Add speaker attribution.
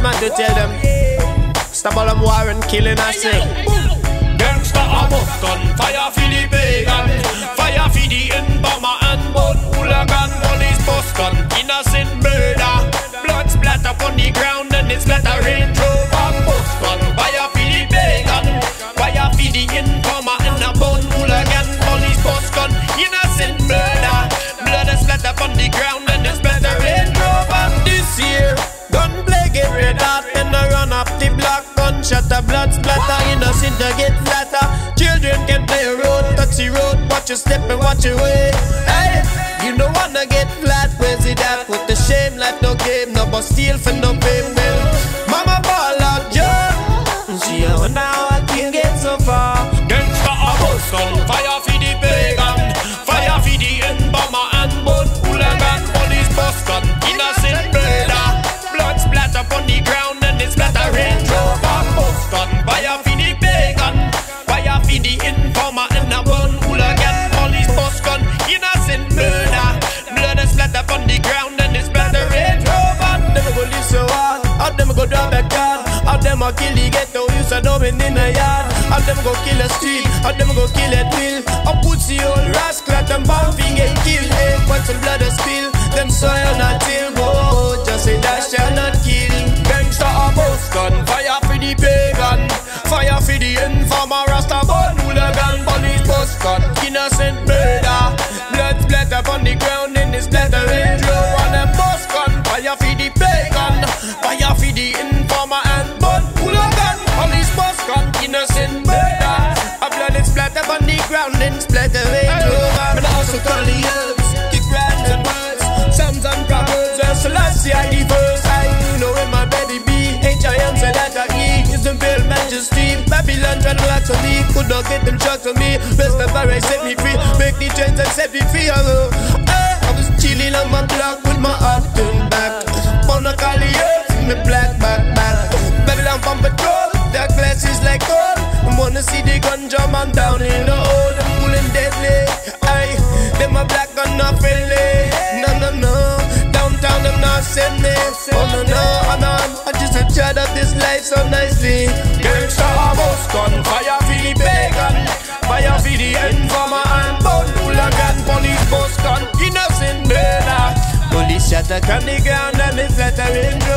Speaker 1: boss man to tell them. Stop all them war and killing us. Eh.
Speaker 2: Gangsta a gun, fire for the pagan Fire for the in-bomber a blood splatter,
Speaker 1: innocent to get flatter. Children can play a road, touch the road, watch your step and watch your way. Hey, you don't wanna get flat, where's it at? Put the shame, life no game, no but steal for no fame. Them go drop a car How them a kill the ghetto, you say no in the yard. How them go kill a street, how them go kill a mill A pussy old rascal, them bound get killed Could not get them shots on me. Rastafari set me free. Break the chains and set me free oh, hey, I was chilling on my block with my heart turned back. Wanna call earth me black back back Babylon from patrol Their glasses like gold. I wanna see the ganja man down in the hole Them cool deadly Aye, them a black and not friendly. No, no, no. Downtown them not send me. Oh no, no, oh, no. I just a chat up this life so nicely.
Speaker 2: Gangsta a bus
Speaker 1: on the ground and me a Range Rover